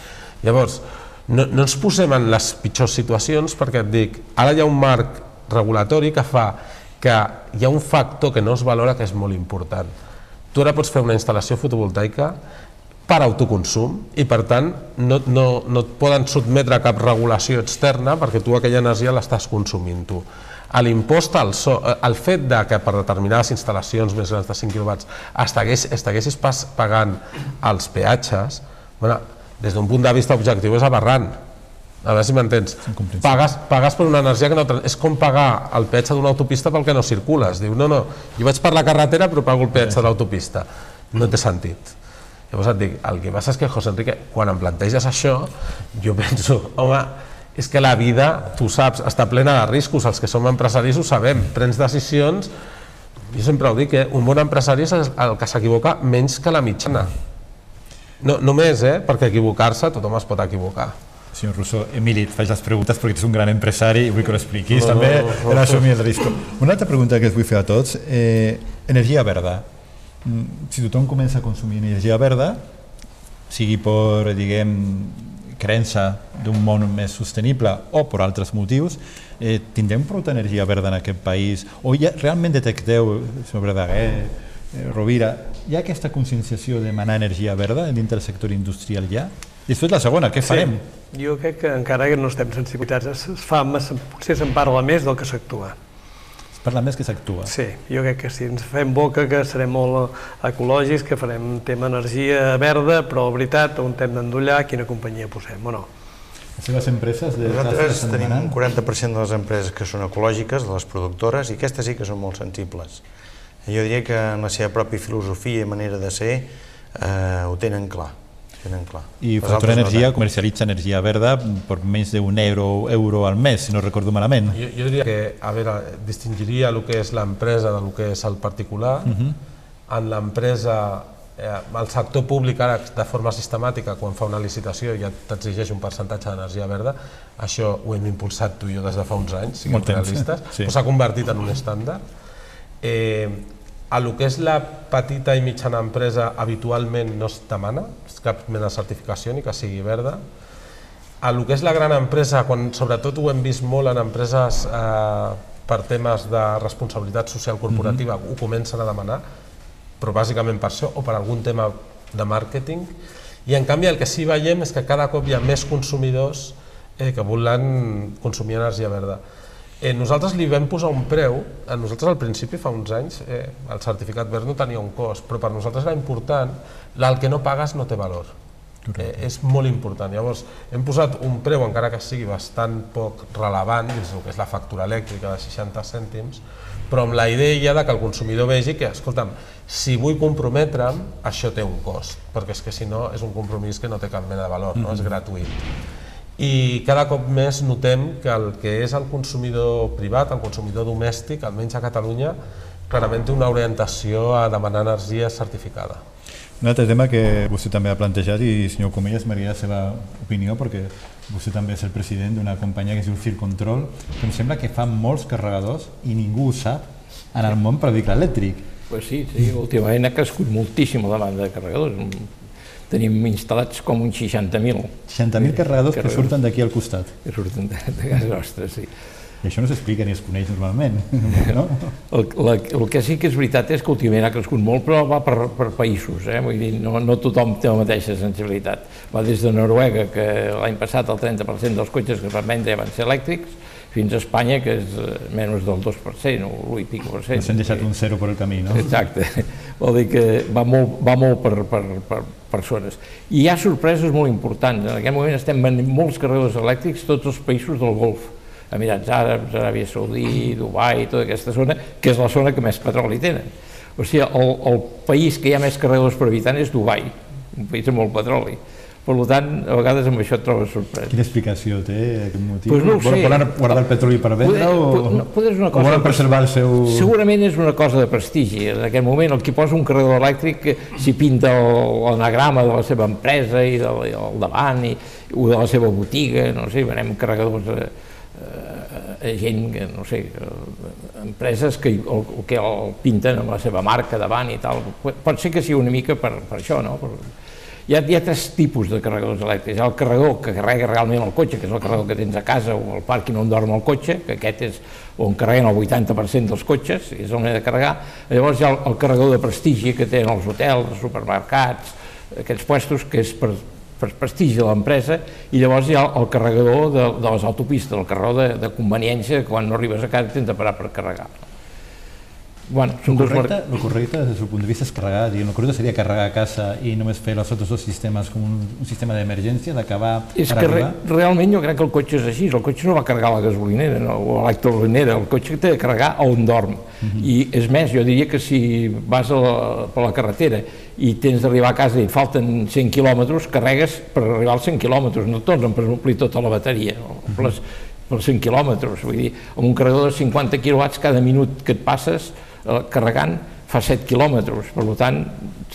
Llavors, no, no ens posem en les pitjors situacions perquè et dic, ara hi ha un marc regulatori que fa que hi ha un factor que no es valora que és molt important. Tu ara pots fer una instal·lació fotovoltaica per autoconsum i per tant no, no, no et poden sotmetre a cap regulació externa perquè tu aquella energia l'estàs consumint tu. L'impost al so, el fet de que per determinades instal·lacions més grans de 5 kW estiguessis pagant els peatges, bueno, des d'un punt de vista objectiu és aberrant. A veure si m'entens. Pagues, pagues per una energia que no... És com pagar el peatge d'una autopista pel que no circules. Diu, no, no, jo vaig per la carretera però pago el peatge de l'autopista. No té sentit. Llavors et dic, el que passa és que, José Enrique, quan em planteges això, jo penso, home, és que la vida, tu saps, està plena de riscos, els que som empresaris ho sabem, prens decisions, jo sempre ho dic, eh? un bon empresari és el que s'equivoca menys que la mitjana. No, només, eh? perquè equivocar-se tothom es pot equivocar. Senyor Rousseau, Emili, et faig les preguntes perquè ets un gran empresari i vull que ho expliquis no, també no, no, no. assumir el risc. Una altra pregunta que us vull fer a tots, eh, energia verda. Mm, si tothom comença a consumir energia verda, sigui per, diguem, creença d'un món més sostenible o per altres motius, eh, tindrem prou energia verda en aquest país? O ja realment detecteu, senyor Verdaguer, eh, Rovira, hi ha aquesta conscienciació de demanar energia verda dintre del sector industrial ja? I després la segona, què farem? Sí, jo crec que encara que no estem sensibilitzats, es fa massa, potser se'n parla més del que s'actua. Es parla més que s'actua? Sí, jo crec que sí, ens fem boca que serem molt ecològics, que farem tema energia verda, però la veritat, on hem d'endollar, quina companyia posem o no. Les seves empreses de Nosaltres tenim un 40% de les empreses que són ecològiques, de les productores, i aquestes sí que són molt sensibles. Jo diria que en la seva pròpia filosofia i manera de ser eh, ho tenen clar. Tenen clar. I Factura Energia no comercialitza energia verda per menys d'un euro, euro al mes, si no recordo malament. Jo, jo diria que, a veure, distingiria el que és l'empresa del que és el particular. Uh mhm. -huh. En l'empresa, eh, el sector públic ara de forma sistemàtica, quan fa una licitació ja t'exigeix un percentatge d'energia verda, això ho hem impulsat tu i jo des de fa uns anys, siguem realistes, sí. s'ha convertit en un estàndard. Eh, a lo que és la petita i mitjana empresa habitualment no es demana cap mena de certificació ni que sigui verda. A lo que és la gran empresa, quan sobretot ho hem vist molt en empreses eh, per temes de responsabilitat social corporativa, mm -hmm. ho comencen a demanar, però bàsicament per això o per algun tema de màrqueting. I en canvi el que sí veiem és que cada cop hi ha més consumidors eh, que volen consumir energia verda. Eh, nosaltres li vam posar un preu, a nosaltres al principi, fa uns anys, eh, el certificat verd no tenia un cost, però per nosaltres era important, el que no pagues no té valor. Eh, és molt important. Llavors, hem posat un preu, encara que sigui bastant poc relevant, dins el que és la factura elèctrica de 60 cèntims, però amb la idea de que el consumidor vegi que, escolta'm, si vull comprometre'm, això té un cost, perquè és que si no és un compromís que no té cap mena de valor, no? és gratuït i cada cop més notem que el que és el consumidor privat, el consumidor domèstic, almenys a Catalunya, clarament té una orientació a demanar energia certificada. Un altre tema que vostè també ha plantejat i senyor Comelles m'agradaria la seva opinió perquè vostè també és el president d'una companyia que es diu Circontrol que em sembla que fa molts carregadors i ningú ho sap en el món per vehicle elèctric. Pues sí, sí, últimament ha crescut moltíssim la demanda de carregadors. Tenim instal·lats com uns 60.000. 60.000 carregadors que surten d'aquí al costat. Que surten de, de casa nostra, sí. I això no s'explica ni es coneix normalment, no? El, la, el que sí que és veritat és que últimament ha crescut molt, però va per, per països, eh? Vull dir, no, no tothom té la mateixa sensibilitat. Va des de Noruega, que l'any passat el 30% dels cotxes que es van vendre van ser elèctrics, fins a Espanya, que és eh, menys del 2%, o l'1 i pico per cent. Hem deixat un zero per el camí, no? Exacte. Vol dir que va molt, va molt per, per, per persones. I hi ha sorpreses molt importants. En aquest moment estem venent molts carregadors elèctrics tots els països del Golf. Emirats Àrabs, Aràbia Saudí, Dubai, tota aquesta zona, que és la zona que més petroli tenen. O sigui, el, el país que hi ha més carregadors per habitant és Dubai, un país amb molt petroli. Per tant, a vegades amb això et trobes sorprès. Quina explicació té aquest motiu? Pues no ho sé. Volen guardar el petroli per vendre o, no, una cosa o volen preservar el seu... Segurament és una cosa de prestigi. En aquest moment el que posa un carregador elèctric s'hi pinta l'anagrama de la seva empresa i del, del davant i, o de la seva botiga, no sé, venem carregadors a, a gent, que, no sé, empreses que el, que el pinten amb la seva marca davant i tal. Pot ser que sigui una mica per, per això, no? Per, hi ha, hi ha tres tipus de carregadors elèctrics. El carregador que carrega realment el cotxe, que és el carregador que tens a casa o al pàrquing on dorm el cotxe, que aquest és on carreguen el 80% dels cotxes, és la manera de carregar. Llavors hi ha el, el carregador de prestigi que tenen els hotels, els supermercats, aquests puestos que és per, per prestigi de l'empresa i llavors hi ha el carregador de, de les autopistes, el carregador de, de conveniència que quan no arribes a casa tens de parar per carregar. Bueno, el, correcte, el correcte des del punt de vista és carregar, diguem, el correcte seria carregar a casa i només fer els altres dos sistemes com un, un sistema d'emergència, d'acabar És que re, realment jo crec que el cotxe és així, el cotxe no va carregar a la gasolinera no, o a l'electrolinera, el cotxe té de carregar on dorm. Uh mhm. -huh. I és més, jo diria que si vas a la, per la carretera i tens d'arribar a casa i falten 100 quilòmetres, carregues per arribar als 100 quilòmetres, no tots per omplir tota la bateria, no? uh -huh. per, per 100 quilòmetres, vull dir, amb un carregador de 50 quilowatts cada minut que et passes carregant fa 7 quilòmetres, per tant,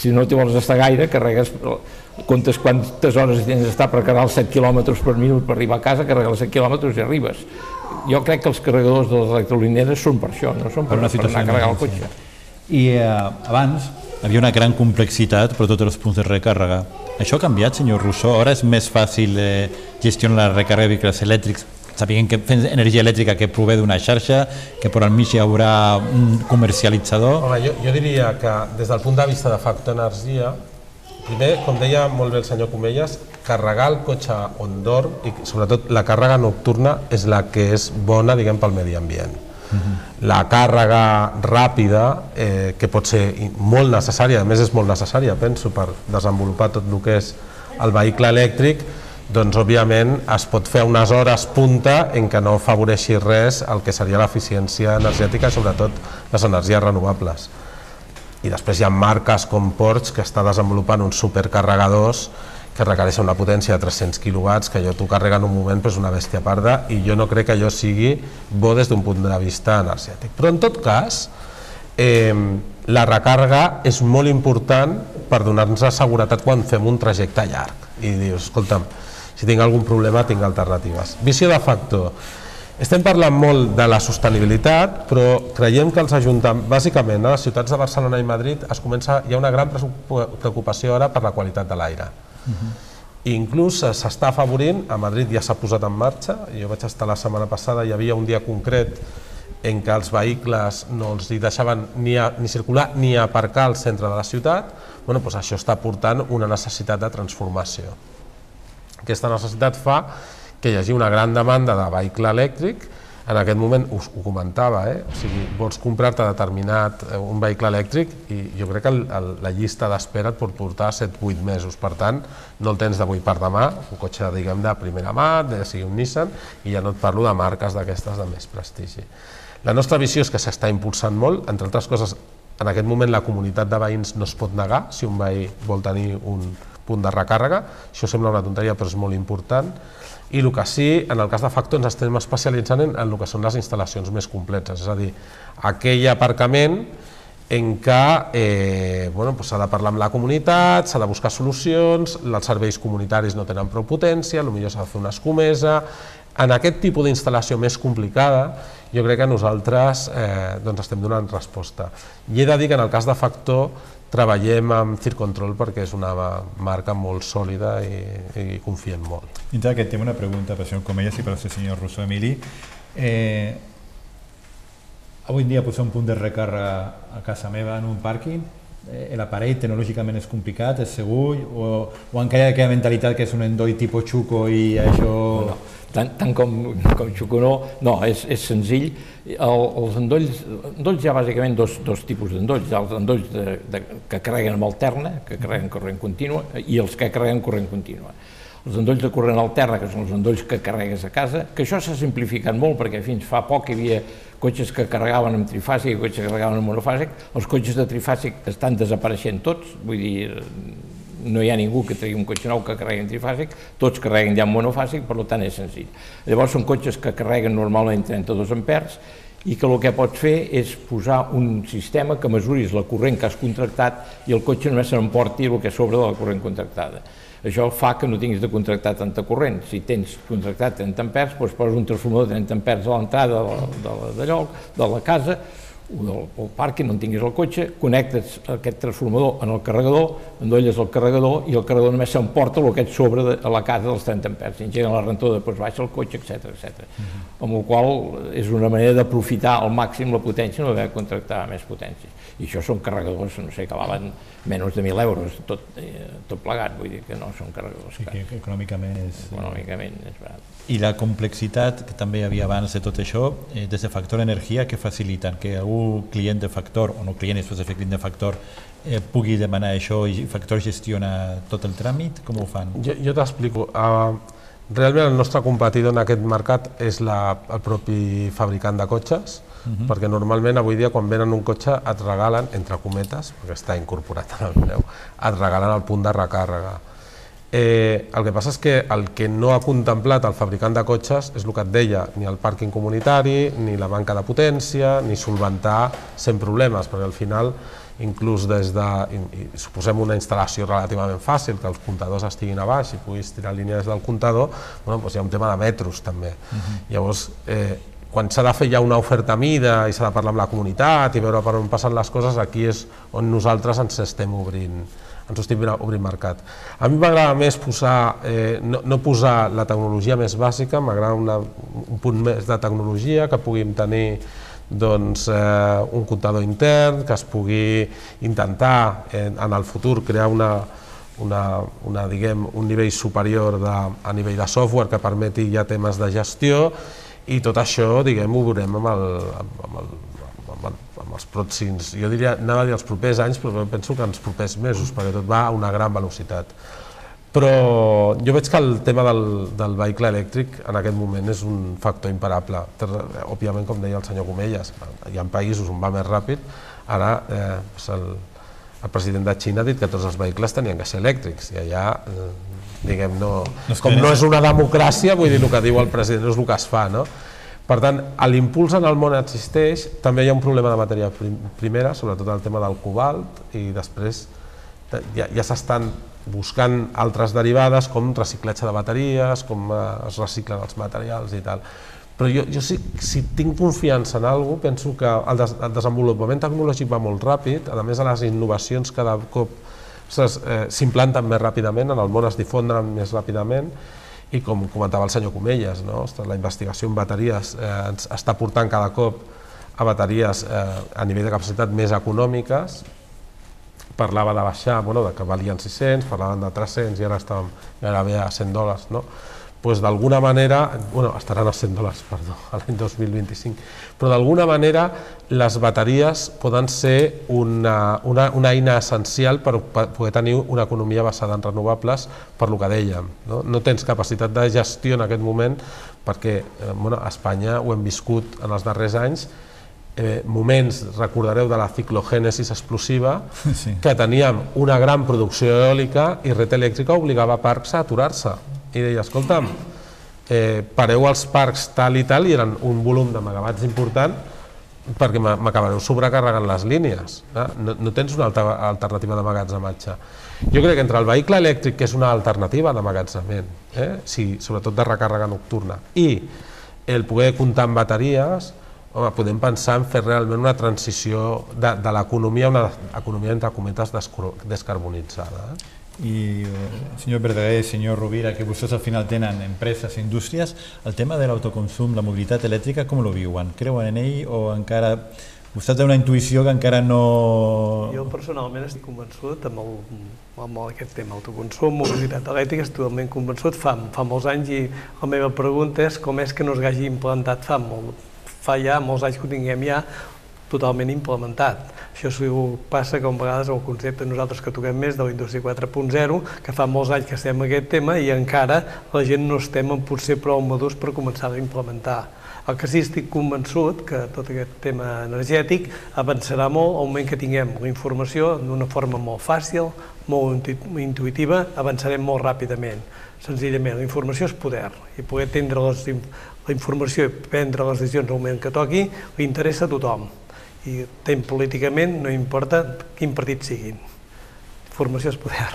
si no t'hi vols estar gaire, carregues, comptes quantes hores tens d'estar per carregar els 7 quilòmetres per minut per arribar a casa, carregar els 7 quilòmetres i arribes. Jo crec que els carregadors de les electrolineres són per això, no són per, per, per anar a carregar el cotxe. I eh, abans havia una gran complexitat per tots els punts de recàrrega. Això ha canviat, senyor Rousseau? Ara és més fàcil eh, gestionar la recàrrega de vehicles elèctrics sabien que fent energia elèctrica que prové d'una xarxa, que per al mig hi haurà un comercialitzador... Home, jo, jo diria que des del punt de vista de factor energia, primer, com deia molt bé el senyor Comelles, carregar el cotxe on dorm i sobretot la càrrega nocturna és la que és bona, diguem, pel medi ambient. Uh mhm. -huh. La càrrega ràpida, eh, que pot ser molt necessària, a més és molt necessària, penso, per desenvolupar tot el que és el vehicle elèctric, doncs òbviament es pot fer unes hores punta en què no afavoreixi res el que seria l'eficiència energètica, sobretot les energies renovables. I després hi ha marques com Porsche que està desenvolupant uns supercarregadors que requereixen una potència de 300 kW que jo t'ho carrega en un moment però és una bèstia parda i jo no crec que allò sigui bo des d'un punt de vista energètic. Però en tot cas, eh, la recàrrega és molt important per donar-nos seguretat quan fem un trajecte llarg i dius, escolta'm, si tinc algun problema tinc alternatives. Visió de factor. Estem parlant molt de la sostenibilitat, però creiem que els ajuntaments, bàsicament a les ciutats de Barcelona i Madrid, es comença, hi ha una gran preocupació ara per la qualitat de l'aire. Uh. -huh. Inclús s'està afavorint, a Madrid ja s'ha posat en marxa, jo vaig estar la setmana passada, hi havia un dia concret en què els vehicles no els hi deixaven ni, a, ni circular ni aparcar al centre de la ciutat, bueno, doncs això està portant una necessitat de transformació. Aquesta necessitat fa que hi hagi una gran demanda de vehicle elèctric, en aquest moment us ho comentava, eh? o sigui, vols comprar-te determinat eh, un vehicle elèctric i jo crec que el, el, la llista d'espera et pot portar 7-8 mesos, per tant no el tens d'avui per demà, un cotxe diguem de primera mà, de sigui un Nissan, i ja no et parlo de marques d'aquestes de més prestigi. La nostra visió és que s'està impulsant molt, entre altres coses, en aquest moment la comunitat de veïns no es pot negar si un veí vol tenir un punt de recàrrega. Això sembla una tonteria, però és molt important. I el que sí, en el cas de Factor, ens estem especialitzant en, en el que són les instal·lacions més complexes, és a dir, aquell aparcament en què eh, bueno, s'ha de parlar amb la comunitat, s'ha de buscar solucions, els serveis comunitaris no tenen prou potència, potser s'ha de fer una escomesa, en aquest tipus d'instal·lació més complicada, jo crec que nosaltres eh, doncs estem donant resposta. I he de dir que en el cas de Factor treballem amb Circ Control perquè és una marca molt sòlida i, i confiem molt. Dintre d'aquest tema una pregunta per el senyor Comelles i per al senyor Rousseau Emili. Eh, avui en dia posar un punt de recàrrega a casa meva en un pàrquing eh, l'aparell tecnològicament és complicat, és segur, o, o encara hi ha aquella mentalitat que és un endoll tipus xuco i això... No, no. Tant, tant com, com xuco no, no, és, és senzill. El, els endolls, endolls hi ha bàsicament dos, dos tipus d'endolls, els endolls de, de, que carreguen amb alterna, que carreguen corrent contínua, i els que carreguen corrent contínua. Els endolls de corrent alterna, que són els endolls que carregues a casa, que això s'ha simplificat molt perquè fins fa poc hi havia cotxes que carregaven amb trifàsic i cotxes que carregaven amb monofàsic, els cotxes de trifàsic estan desapareixent tots, vull dir, no hi ha ningú que tregui un cotxe nou que carregui en trifàsic, tots carreguen ja en monofàsic, per tant és senzill. Llavors són cotxes que carreguen normalment 32 ampers i que el que pots fer és posar un sistema que mesuris la corrent que has contractat i el cotxe només se n'emporti el que sobre de la corrent contractada. Això fa que no tinguis de contractar tanta corrent. Si tens contractat 30 ampers, doncs poses un transformador de 30 ampers a l'entrada lloc, de la casa, o del, parc, no en tinguis el cotxe, connectes aquest transformador en el carregador, endolles el carregador i el carregador només s'emporta el que et sobre de, a la casa dels 30 ampers. Si engeguen la rentada, doncs baixa el cotxe, etc etc. Uh -huh. Amb la qual és una manera d'aprofitar al màxim la potència, no haver de contractar més potència i això són carregadors, no sé, que valen menys de 1.000 euros, tot, eh, tot plegat, vull dir que no són carregadors sí, que econòmicament és... Econòmicament és barat. I la complexitat que també hi havia abans de tot això, eh, des de Factor Energia, que faciliten que algú client de Factor, o no client, després de client de Factor, eh, pugui demanar això i Factor gestiona tot el tràmit? Com ho fan? Jo, jo t'explico. Uh, realment el nostre competidor en aquest mercat és la, el propi fabricant de cotxes, Uh -huh. perquè normalment avui dia quan venen un cotxe et regalen, entre cometes, perquè està incorporat en el preu, et regalen el punt de recàrrega. Eh, el que passa és que el que no ha contemplat el fabricant de cotxes és el que et deia, ni el pàrquing comunitari, ni la manca de potència, ni solventar 100 problemes, perquè al final inclús des de, i, i suposem una instal·lació relativament fàcil, que els comptadors estiguin a baix i puguis tirar línies del comptador, bueno, doncs hi ha un tema de metros també. Uh -huh. Llavors, eh, quan s'ha de fer ja una oferta mida i s'ha de parlar amb la comunitat i veure per on passen les coses, aquí és on nosaltres ens estem obrint, ens estem obrint mercat. A mi m'agrada més posar, eh, no, no posar la tecnologia més bàsica, m'agrada un punt més de tecnologia, que puguem tenir doncs, eh, un comptador intern, que es pugui intentar eh, en el futur crear una, una, una, diguem, un nivell superior de, a nivell de software que permeti ja temes de gestió i tot això, diguem, ho veurem amb, el, amb, el, els pròxims, jo diria, anava a dir els propers anys, però penso que els propers mesos, perquè tot va a una gran velocitat. Però jo veig que el tema del, del vehicle elèctric en aquest moment és un factor imparable. Òbviament, com deia el senyor Comelles, hi ha països on va més ràpid, ara eh, el, el president de Xina ha dit que tots els vehicles tenien que ser elèctrics i allà eh, diguem, no, com no és una democràcia, vull dir, el que diu el president és el que es fa, no? Per tant, l'impuls en el món existeix, també hi ha un problema de matèria primera, sobretot el tema del cobalt, i després ja, ja s'estan buscant altres derivades com reciclatge de bateries, com eh, es reciclen els materials i tal. Però jo, jo si, si tinc confiança en alguna penso que el, des, el desenvolupament tecnològic va molt ràpid, a més a les innovacions cada cop eh, s'implanten més ràpidament, en el món es difondren més ràpidament i com comentava el senyor Comelles, no? la investigació en bateries eh, ens està portant cada cop a bateries eh, a nivell de capacitat més econòmiques, parlava de baixar, bueno, de que valien 600, parlaven de 300 i ara estàvem gairebé a 100 dòlars, no? Pues d'alguna manera, bueno, estaran a 100 dòlars, perdó, a l'any 2025, però d'alguna manera les bateries poden ser una, una, una eina essencial per, per poder tenir una economia basada en renovables, per lo que dèiem. No, no tens capacitat de gestió en aquest moment perquè eh, bueno, a Espanya ho hem viscut en els darrers anys, eh, moments, recordareu, de la ciclogènesis explosiva, sí. que teníem una gran producció eòlica i Red Elèctrica obligava parcs a aturar-se. I deia, escolta'm, eh, pareu els parcs tal i tal, i eren un volum de megawatts important, perquè m'acabareu sobrecarregant les línies. Eh? No, no tens una altra alternativa de magatzematge. Jo crec que entre el vehicle elèctric, que és una alternativa de magatzement, eh? sí, sobretot de recàrrega nocturna, i el poder comptar amb bateries, home, podem pensar en fer realment una transició de, de l'economia a una economia, entre cometes, descarbonitzada. Eh? I, eh, senyor Verdaguer, senyor Rovira, que vostès al final tenen empreses, indústries, el tema de l'autoconsum, la mobilitat elèctrica, com lo viuen? Creuen en ell o encara... Vostè té una intuïció que encara no... Jo personalment estic convençut amb, el, amb aquest tema, autoconsum, mobilitat elèctrica, estic totalment convençut fa, fa molts anys i la meva pregunta és com és que no es hagi implantat fa molt, fa ja molts anys que ho tinguem ja totalment implementat. Això passa que a vegades el concepte nosaltres que toquem més de la indústria 4.0, que fa molts anys que estem en aquest tema i encara la gent no estem en potser prou madurs per començar a implementar. El que sí estic convençut que tot aquest tema energètic avançarà molt al moment que tinguem la informació d'una forma molt fàcil, molt intuïtiva, avançarem molt ràpidament. Senzillament, la informació és poder i poder atendre les, la informació i prendre les decisions al moment que toqui li interessa a tothom i tem políticament no importa quin partit siguin formació és poder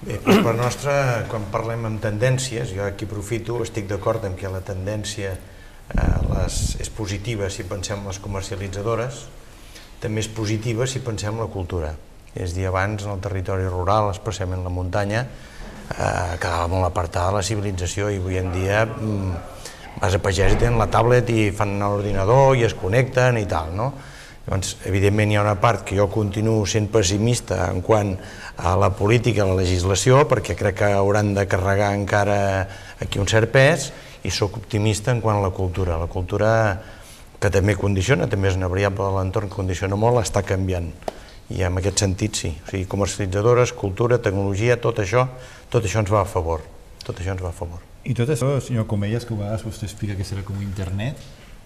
Bé, doncs per nostra, quan parlem amb tendències, jo aquí aprofito, estic d'acord amb que la tendència eh, les, és positiva si pensem en les comercialitzadores, també és positiva si pensem en la cultura. És dir, abans en el territori rural, especialment la muntanya, eh, quedava molt apartada la civilització i avui en dia mm, vas a pagès i tenen la tablet i fan l'ordinador i es connecten i tal, no? Llavors, evidentment hi ha una part que jo continuo sent pessimista en quant a la política, a la legislació, perquè crec que hauran de carregar encara aquí un cert pes, i sóc optimista en quant a la cultura. La cultura que també condiciona, també és una variable de l'entorn condiciona molt, està canviant. I en aquest sentit sí, o sigui, comercialitzadores, cultura, tecnologia, tot això, tot això ens va a favor. Tot això ens va a favor. I tot això, senyor Comelles, que a vegades vostè explica que serà com internet,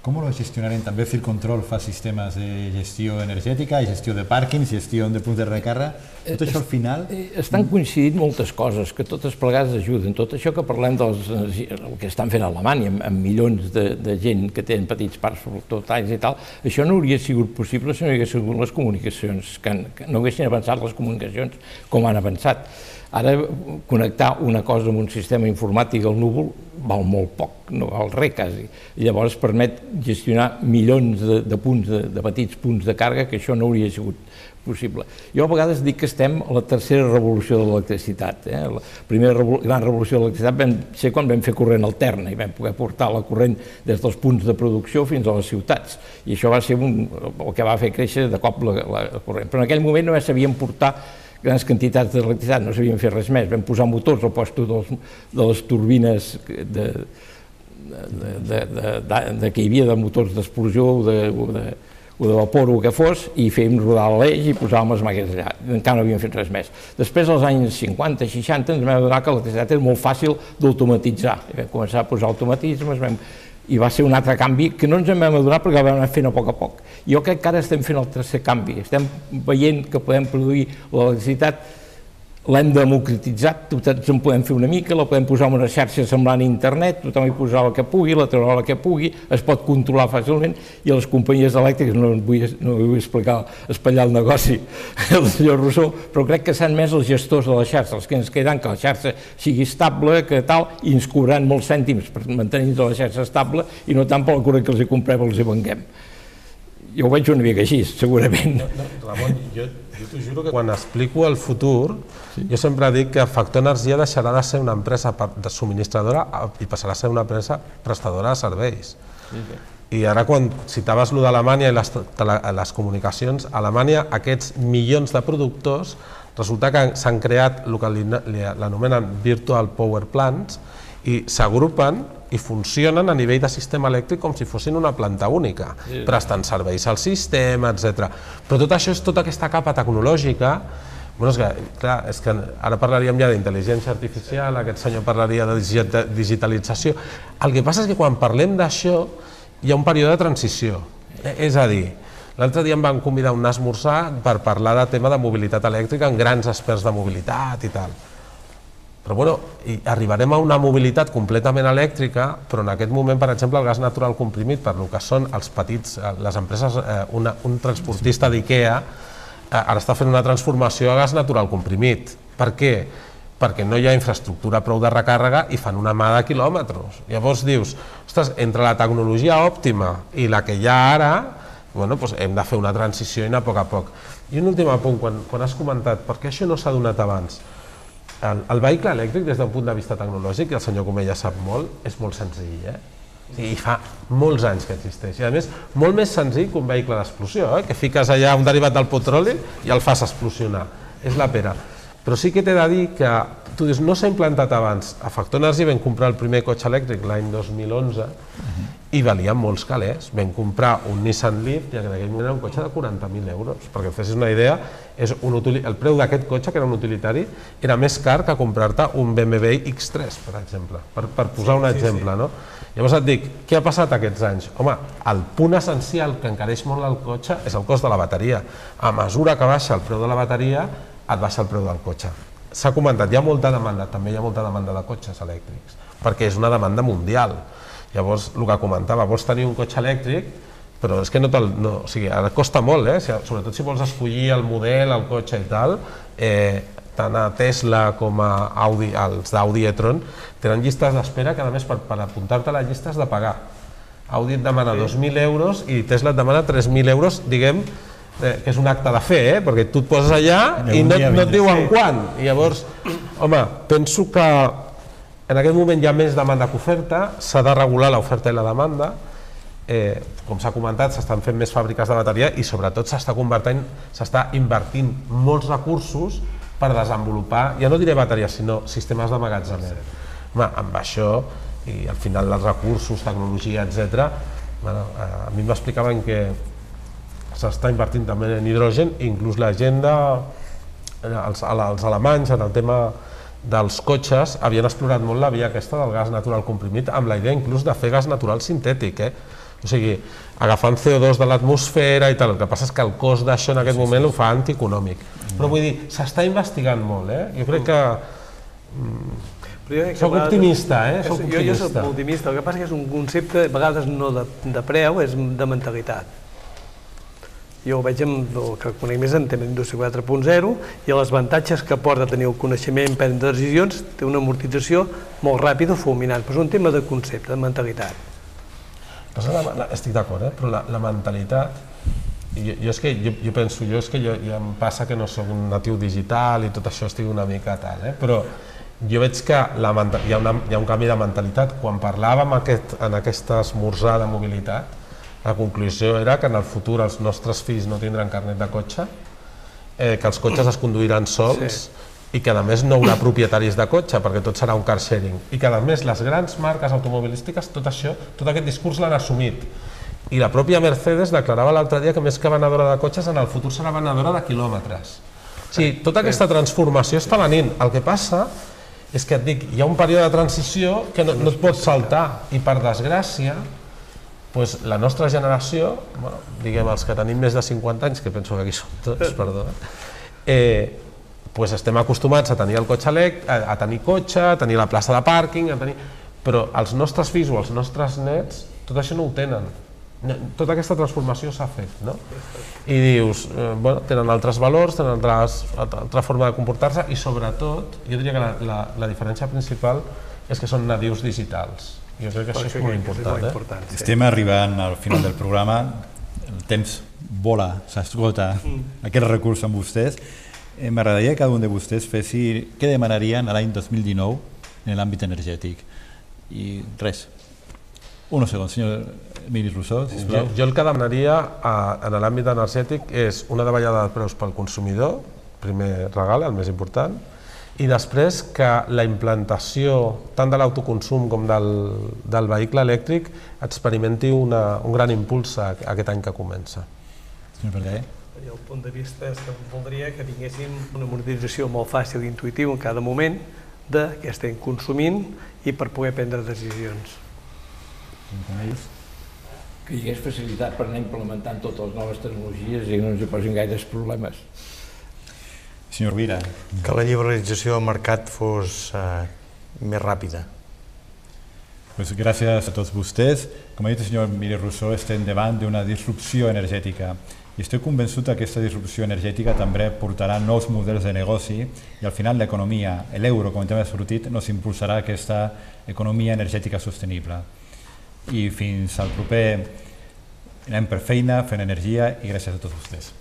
com lo gestionarem? També Control fa sistemes de gestió energètica, gestió de pàrquings, gestió de punts de recàrrega. Tot això al final... Eh, estan coincidint moltes coses, que totes plegades ajuden. Tot això que parlem dels, el que estan fent a Alemanya, amb, amb milions de, de gent que tenen petits parcs fotovoltaics i tal, això no hauria sigut possible si no hi hagués sigut les comunicacions, que, que no haguessin avançat les comunicacions com han avançat Ara, connectar una cosa amb un sistema informàtic al núvol val molt poc, no val res quasi. Llavors permet gestionar milions de, de punts, de, de petits punts de càrrega, que això no hauria sigut possible. Jo a vegades dic que estem a la tercera revolució de l'electricitat. Eh? La primera revol gran revolució de l'electricitat vam ser quan vam fer corrent alterna i vam poder portar la corrent des dels punts de producció fins a les ciutats. I això va ser un, el que va fer créixer de cop la, la corrent. Però en aquell moment només sabíem portar grans quantitats d'electricitat, no sabíem fer res més. Vam posar motors al posto dels, de les turbines de, de, de, de, de, de que hi havia de motors d'explosió o de, o de, o vapor o que fos, i fèiem rodar l'eix i posàvem les màquines allà. Encara no havíem fet res més. Després, als anys 50, 60, ens vam adonar que l'electricitat era molt fàcil d'automatitzar. Vam començar a posar automatismes, vam i va ser un altre canvi que no ens en vam adonar perquè el vam anar fent a poc a poc. Jo crec que ara estem fent el tercer canvi, estem veient que podem produir l'electricitat l'hem democratitzat, tots en podem fer una mica, la podem posar en una xarxa semblant a internet, tothom hi posarà el que pugui, la traurà el que pugui, es pot controlar fàcilment i les companyies elèctriques, no vull, no vull explicar, espatllar el negoci del senyor Rousseau, però crec que s'han més els gestors de la xarxa, els que ens queden que la xarxa sigui estable, que tal, i ens cobraran molts cèntims per mantenir la xarxa estable i no tant per la cura que els hi comprem els hi venguem. Jo ho veig una mica així, segurament. No, no, Ramon, jo jo t'ho juro que quan explico el futur, sí. jo sempre dic que Factor Energia deixarà de ser una empresa de subministradora i passarà a ser una empresa prestadora de serveis. Sí, sí. I ara quan citaves lo d'Alemanya i les, les comunicacions, a Alemanya aquests milions de productors resulta que s'han creat el que l'anomenen Virtual Power Plants i s'agrupen i funcionen a nivell de sistema elèctric com si fossin una planta única, sí. prestant serveis al sistema, etc. Però tot això és tota aquesta capa tecnològica Bueno, és que, clar, és que ara parlaríem ja d'intel·ligència artificial, aquest senyor parlaria de digitalització. El que passa és que quan parlem d'això hi ha un període de transició. Eh, És a dir, l'altre dia em van convidar a un esmorzar per parlar de tema de mobilitat elèctrica amb grans experts de mobilitat i tal. Però bueno, arribarem a una mobilitat completament elèctrica, però en aquest moment, per exemple, el gas natural comprimit, per lo que són els petits, eh, les empreses, eh, una, un transportista d'IKEA, eh, ara està fent una transformació a gas natural comprimit. Per què? Perquè no hi ha infraestructura prou de recàrrega i fan una mà de quilòmetres. Llavors dius, ostres, entre la tecnologia òptima i la que hi ha ara, bueno, doncs hem de fer una transició i anar a poc a poc. I un últim apunt, quan, quan has comentat, per què això no s'ha donat abans? El, el vehicle elèctric, des d'un punt de vista tecnològic, i el senyor Comella sap molt, és molt senzill, eh? Sigui, fa molts anys que existeix. I a més, molt més senzill que un vehicle d'explosió, eh? que fiques allà un derivat del petroli i el fas explosionar. És la pera. Però sí que t'he de dir que, tu dius, no s'ha implantat abans. A Factor Energy vam comprar el primer cotxe elèctric l'any 2011 i valia molts calés. Vam comprar un Nissan Leaf i en aquell moment era un cotxe de 40.000 euros. Perquè et fessis una idea, és un el preu d'aquest cotxe, que era un utilitari, era més car que comprar-te un BMW X3, per exemple, per, per posar un exemple. No? Llavors et dic, què ha passat aquests anys? Home, el punt essencial que encareix molt el cotxe és el cost de la bateria. A mesura que baixa el preu de la bateria, et baixa el preu del cotxe. S'ha comentat, hi ha molta demanda, també hi ha molta demanda de cotxes elèctrics, perquè és una demanda mundial. Llavors, el que comentava, vols tenir un cotxe elèctric, però és que no, te'l, no o sigui, ara costa molt, eh? Sobretot si vols escollir el model, el cotxe i tal, eh, tant a Tesla com a Audi, els d'Audi e-tron, tenen llistes d'espera que a més per, per apuntar-te a la llista has de pagar. Audi et demana 2.000 euros i Tesla et demana 3.000 euros, diguem, eh, que és un acte de fe, eh? perquè tu et poses allà i no, no et diuen quan. I llavors, home, penso que en aquest moment hi ha més demanda que oferta, s'ha de regular l'oferta i la demanda, eh, com s'ha comentat, s'estan fent més fàbriques de bateria i sobretot s'està convertint, s'està invertint molts recursos per desenvolupar, ja no diré bateries, sinó sistemes de magatzement. Home, amb això, i al final els recursos, tecnologia, etc. Bueno, eh, a mi m'explicaven que s'està invertint també en hidrogen, inclús l'agenda, els, els alemanys en el tema dels cotxes havien explorat molt la via aquesta del gas natural comprimit amb la idea inclús de fer gas natural sintètic, eh? o sigui, agafant CO2 de l'atmosfera i tal, el que passa és que el cost d'això en aquest moment ho fa antieconòmic. Però vull dir, s'està investigant molt, eh? Jo crec que... Però jo crec que Soc optimista, eh? Soc Jo, jo soc optimista. optimista, el que passa que és un concepte, a vegades no de, de preu, és de mentalitat. Jo ho veig amb el que conec més en tema d'indústria 4.0 i els avantatges que porta tenir el coneixement, prendre decisions, té una amortització molt ràpida, fulminant, però és un tema de concepte, de mentalitat. Passa la, la, estic d'acord, eh? però la, la mentalitat, jo, jo, és que, jo, jo penso, jo és que jo, ja em passa que no sóc un natiu digital i tot això estic una mica tal, eh? però jo veig que la, hi, ha una, hi ha un canvi de mentalitat. Quan parlàvem aquest, en aquesta esmorzar de mobilitat, la conclusió era que en el futur els nostres fills no tindran carnet de cotxe, eh, que els cotxes es conduiran sols sí. i que a més no haurà propietaris de cotxe perquè tot serà un car sharing. I que a més les grans marques automobilístiques tot això, tot aquest discurs l'han assumit. I la pròpia Mercedes declarava l'altre dia que més que venedora de cotxes en el futur serà venedora de quilòmetres. O sigui, tota aquesta transformació està venint el que passa és que et dic, hi ha un període de transició que no, no et pots saltar. I per desgràcia pues, la nostra generació, bueno, diguem els que tenim més de 50 anys, que penso que aquí som tots, perdó, eh, pues estem acostumats a tenir el cotxe elèctric, a, a tenir cotxe, a tenir la plaça de pàrquing, a tenir... però els nostres fills o els nostres nets tot això no ho tenen. No- Tota aquesta transformació s'ha fet, no? I dius, eh, bueno, tenen altres valors, tenen altres, altra forma de comportar-se i sobretot, jo diria que la, la, la diferència principal és que són nadius digitals. Jo crec que això és molt important. Eh? important sí. Estem arribant al final del programa, el temps vola, s'esgota aquest recurs amb vostès. Eh, M'agradaria que cada un de vostès fessi què demanarien a l'any 2019 en l'àmbit energètic. I res, unos segons, senyor Emili Rousseau, Jo, sisplau. jo el que demanaria a, en l'àmbit energètic és una davallada de preus pel consumidor, primer regal, el més important, i després que la implantació tant de l'autoconsum com del, del vehicle elèctric experimenti una, un gran impuls a, a aquest any que comença. Senyor Verdaguer. I el punt de vista és que voldria que tinguéssim una monetització molt fàcil i intuïtiva en cada moment de què estem consumint i per poder prendre decisions. que hi hagués facilitat per anar implementant totes les noves tecnologies i que no ens hi posin gaires problemes. Senyor Rovira. Que la liberalització del mercat fos eh, més ràpida. Pues gràcies a tots vostès. Com ha dit el senyor Miri Rousseau, estem davant d'una disrupció energètica i estic convençut que aquesta disrupció energètica també portarà nous models de negoci i al final l'economia, l'euro, com també ha sortit, nos impulsarà aquesta economia energètica sostenible. I fins al proper anem per feina, fent energia i gràcies a tots vostès.